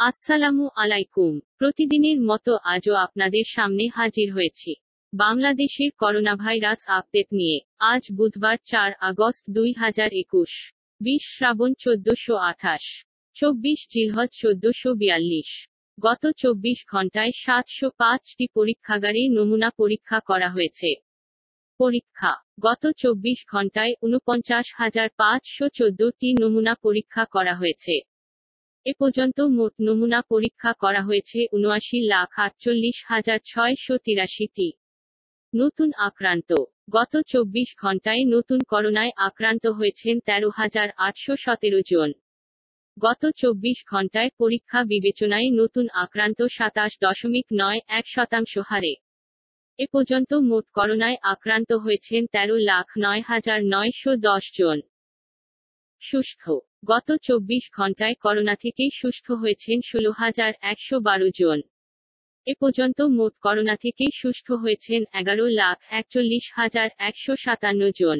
আসসালামু আলাইকুম। প্রতিদিনের মতো আজও আপনাদের সামনে হাজির হয়েছি। বাংলাদেশের করোনাভাইরাস আপডেট নিয়ে আজ বুধবার চার আগস্ট দুই হাজার একুশ, বিশ শ্রাবণ চোদ্দশো আঠাশ, চব্বিশ জিলহজ চোদ্দশো বিয়াল্লিশ। গত চব্বিশ ঘন্টায় সাতশো পাঁচটি পরীক্ষাগারে নমুনা পরীক্ষা করা হয়েছে। পরীক্ষা, গত চব্বিশ ঘন্টায় উনপঞ্চাশ হাজার পাঁচশো চোদ্দটি নমুনা পরীক্ষা করা হয়েছে। এ পর্যন্ত মোট নমুনা পরীক্ষা করা হয়েছে উনআশি লাখ আটচল্লিশ হাজার ছয়শো তিরাশিটি। নতুন আক্রান্ত। গত চব্বিশ ঘন্টায় নতুন করোনায় আক্রান্ত হয়েছেন তেরো হাজার আটশো সতেরো জন। গত চব্বিশ ঘন্টায় পরীক্ষা বিবেচনায় নতুন আক্রান্ত সাতাশ দশমিক নয় এক শতাংশ হারে। এ পর্যন্ত মোট করোনায় আক্রান্ত হয়েছেন তেরো লাখ নয় হাজার নয়শো দশ জন। সুস্থ। গত চব্বিশ ঘন্টায় করোনা থেকে সুস্থ হয়েছেন ষোলো হাজার একশো বারো জন। এ পর্যন্ত মোট করোনা থেকে সুস্থ হয়েছেন এগারো লাখ একচল্লিশ হাজার একশো সাতান্ন জন।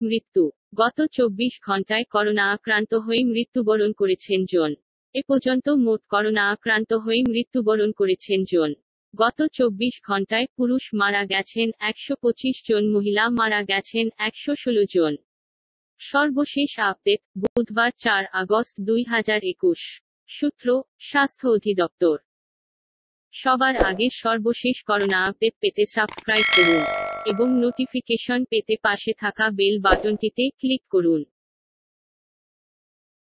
মৃত্যু, গত চব্বিশ ঘন্টায় করোনা আক্রান্ত হয়ে মৃত্যুবরণ করেছেন জন। এ পর্যন্ত মোট করোনা আক্রান্ত হয়ে মৃত্যুবরণ করেছেন জন। গত চব্বিশ ঘন্টায় পুরুষ মারা গেছেন একশো পঁচিশ জন, মহিলা মারা গেছেন একশো ষোলো জন। সর্বশেষ আপডেট, বুধবার চার আগস্ট দুই হাজার একুশ। সূত্র, স্বাস্থ্য অধিদপ্তর। সবার আগে সর্বশেষ করোনা আপডেট পেতে সাবস্ক্রাইব করুন এবং নোটিফিকেশন পেতে পাশে থাকা বেল বাটনটিতে ক্লিক করুন।